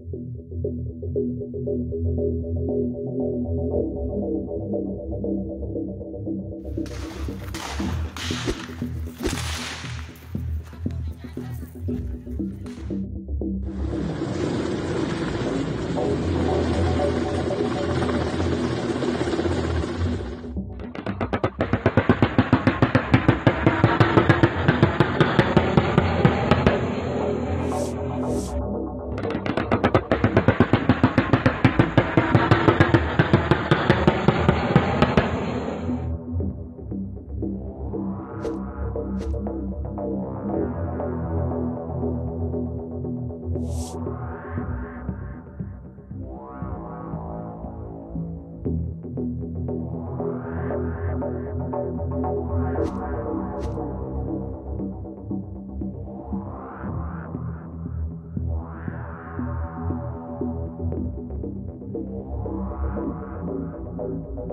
Thank you.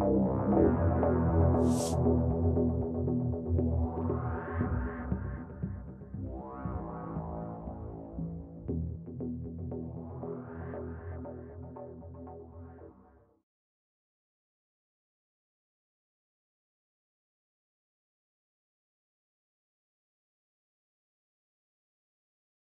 you